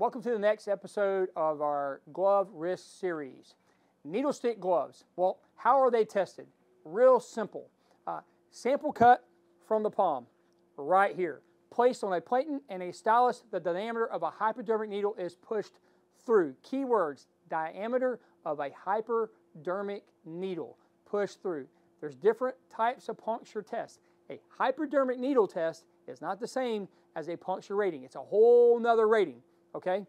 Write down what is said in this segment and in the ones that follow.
Welcome to the next episode of our glove risk series. Needle stick gloves. Well, how are they tested? Real simple. Uh, sample cut from the palm, right here. Placed on a platen and a stylus, the diameter of a hypodermic needle is pushed through. Keywords, diameter of a hypodermic needle, pushed through. There's different types of puncture tests. A hypodermic needle test is not the same as a puncture rating. It's a whole nother rating okay?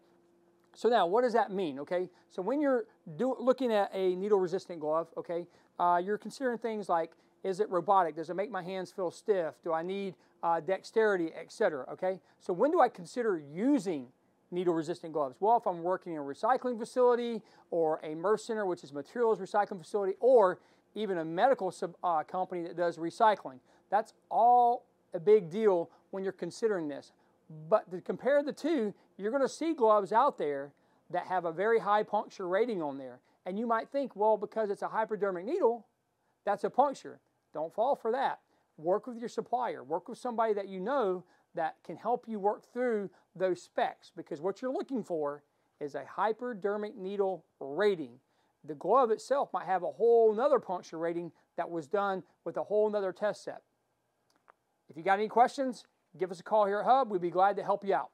So now, what does that mean, okay? So when you're do, looking at a needle-resistant glove, okay, uh, you're considering things like, is it robotic? Does it make my hands feel stiff? Do I need uh, dexterity, etc., okay? So when do I consider using needle-resistant gloves? Well, if I'm working in a recycling facility or a MRF center, which is materials recycling facility, or even a medical sub, uh, company that does recycling. That's all a big deal when you're considering this. But to compare the two, you're going to see gloves out there that have a very high puncture rating on there. And you might think, well, because it's a hypodermic needle, that's a puncture. Don't fall for that. Work with your supplier. Work with somebody that you know that can help you work through those specs because what you're looking for is a hypodermic needle rating. The glove itself might have a whole nother puncture rating that was done with a whole nother test set. If you got any questions, give us a call here at Hub. We'd be glad to help you out.